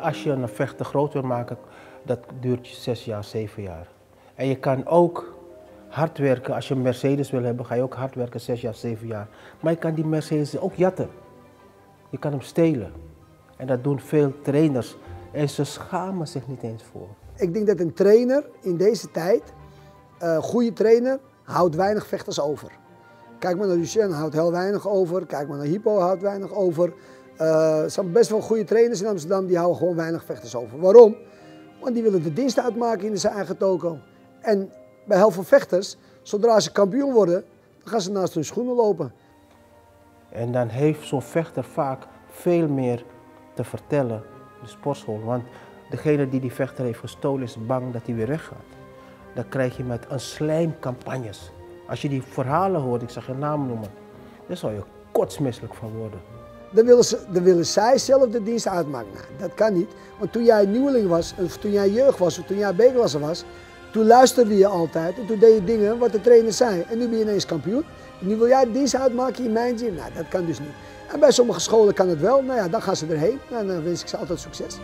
als je een vechter groot wil maken, dat duurt je zes jaar, zeven jaar. En je kan ook hard werken. Als je een Mercedes wil hebben, ga je ook hard werken, zes jaar, zeven jaar. Maar je kan die Mercedes ook jatten. Je kan hem stelen. En dat doen veel trainers. En ze schamen zich niet eens voor. Ik denk dat een trainer in deze tijd, een goede trainer, houdt weinig vechters over. Kijk maar naar Lucien, houdt heel weinig over. Kijk maar naar Hippo, houdt weinig over. Er zijn best wel goede trainers in Amsterdam, die houden gewoon weinig vechters over. Waarom? Want die willen de dienst uitmaken in zijn eigen toko. En bij heel veel vechters, zodra ze kampioen worden, dan gaan ze naast hun schoenen lopen. En dan heeft zo'n vechter vaak veel meer te vertellen, de sportschool. Want degene die die vechter heeft gestolen is bang dat hij weer weggaat. Dan krijg je met een slijmcampagnes. Als je die verhalen hoort, ik zeg je naam noemen, daar zou je kotsmisselijk van worden. Dan willen, ze, dan willen zij zelf de dienst uitmaken. Nou, dat kan niet. Want toen jij nieuweling was, of toen jij jeugd was, of toen jij B-klasse was, toen luisterde je altijd en toen deed je dingen wat de trainer zei. En nu ben je ineens kampioen. nu wil jij dienst uitmaken in mijn gym. Nou, dat kan dus niet. En bij sommige scholen kan het wel. Nou ja, dan gaan ze erheen. En dan wens ik ze altijd succes.